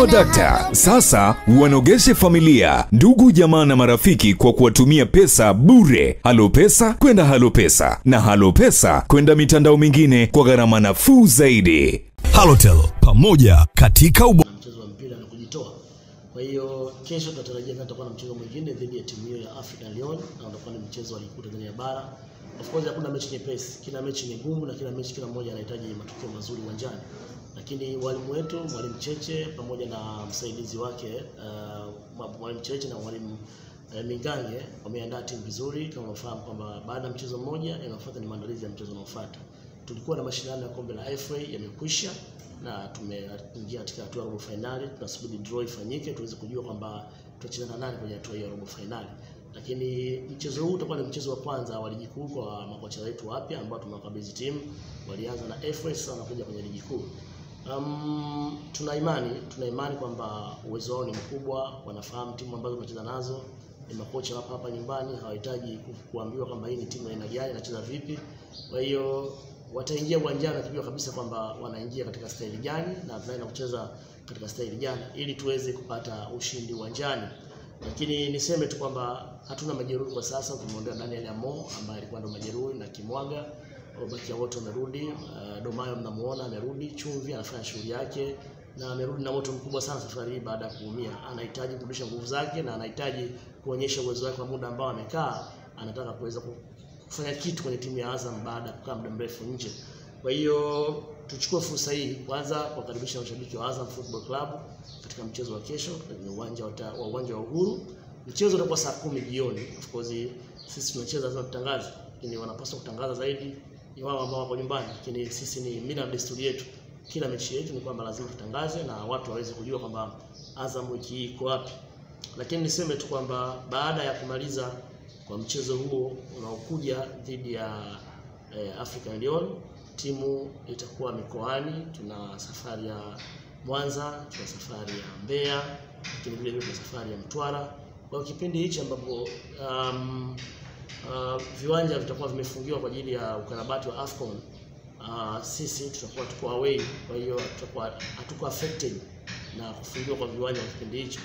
Swadakta sasa wanogeshe familia, ndugu, jamaa na marafiki kwa kuwatumia pesa bure. Halo Pesa kwenda Halo Pesa na Halo Pesa kwenda mitandao mingine kwa gharama nafuu zaidi. Halotel pamoja katika ubo mchezo wa mpira na kujitoa. Kwa hiyo kesho tunatarajia tena tutakuwa na mchezo mwingine dhidi ya timu hiyo ya Africa Lyon na utakuwa ni mchezo wa ligi kuu Tanzania bara. Of course hakuna mechi nyepesi, kila mechi ni ngumu na kila mechi kila mmoja anahitaji matokeo mazuri uwanjani. Lakini walimu wetu, mwalimu Cheche pamoja na msaidizi wake uh, mwalimu Cheche na mwalimu uh, Mingange wameandaa timu vizuri. Kama unafahamu kwamba baada ya mchezo mmoja inafuata ni maandalizi ya mchezo unaofuata. Tulikuwa na mashindano ya kombe la FA yamekwisha na tumeingia katika hatua ya robo finali. Tunasubiri draw ifanyike tuweze kujua kwamba tutacheza na nani kwenye hatua ya robo finali. Lakini mchezo huu utakuwa ni mchezo wa kwanza wa ligi kuu kwa makocha wetu wapya ambao tumewakabidhi timu. Walianza na FS na wanakuja kwenye ligi kuu. Um, tuna imani tuna imani kwamba uwezo wao ni mkubwa, wanafahamu timu ambazo tunacheza nazo ni makocha hapa hapa nyumbani, hawahitaji kuambiwa kwamba hii ni timu ya aina gani inacheza vipi. Kwa hiyo wataingia uwanjani wakijua kabisa kwamba wanaingia katika staili gani na tunaenda kucheza katika staili gani ili tuweze kupata ushindi uwanjani. Lakini niseme tu kwamba hatuna majeruhi kwa sasa. Tumeondoa Daniel Amo ambaye alikuwa ndo majeruhi na Kimwaga, wabakia wote wamerudi. Uh, Domayo mnamuona amerudi, Chumvi anafanya shughuli yake na amerudi na moto mkubwa sana safari hii baada ya kuumia. Anahitaji kurudisha nguvu zake na anahitaji kuonyesha uwezo wake kwa muda ambao amekaa, anataka kuweza kufanya kitu kwenye timu ya Azam baada ya kukaa muda mrefu nje. Kwa hiyo tuchukue fursa hii kwanza kuwakaribisha mashabiki wa Azam Football Club katika mchezo wa kesho kwenye uwanja wa, wa uwanja wa Uhuru. Mchezo utakuwa saa kumi jioni. Of course sisi tunacheza lazima tutangaze, lakini wanapaswa kutangaza zaidi ni wao ambao wako nyumbani, lakini sisi ni mila na desturi yetu. Kila mechi yetu ni kwamba lazima tutangaze na watu waweze kujua kwamba Azam wiki hii iko wapi. Lakini niseme tu kwamba baada ya kumaliza kwa mchezo huo unaokuja dhidi ya eh, African Lyon, timu itakuwa mikoani. Tuna safari ya Mwanza, tuna safari ya Mbeya, lakini vile vile tuna safari ya Mtwara. Kwa kipindi hichi ambapo um, uh, viwanja vitakuwa vimefungiwa kwa ajili ya ukarabati wa AFCON uh, sisi tutakuwa tuko away, kwa hiyo tutakuwa hatuko affected na kufungiwa kwa viwanja kwa kipindi hicho.